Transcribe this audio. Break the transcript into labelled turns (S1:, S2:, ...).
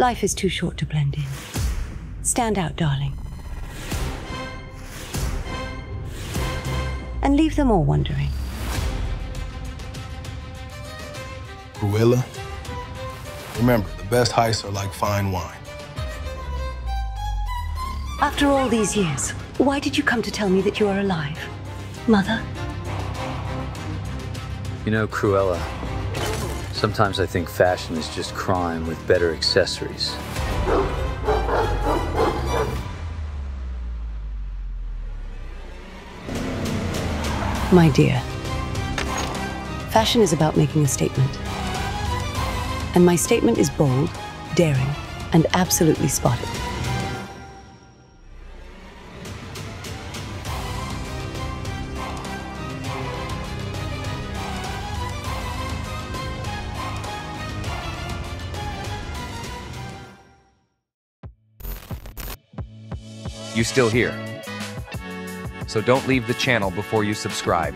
S1: Life is too short to blend in. Stand out, darling. And leave them all wondering.
S2: Cruella, remember, the best heists are like fine wine.
S1: After all these years, why did you come to tell me that you are alive? Mother?
S3: You know, Cruella, sometimes I think fashion is just crime with better accessories.
S1: My dear, fashion is about making a statement. And my statement is bold, daring, and absolutely spotted.
S4: You still here? So don't leave the channel before you subscribe.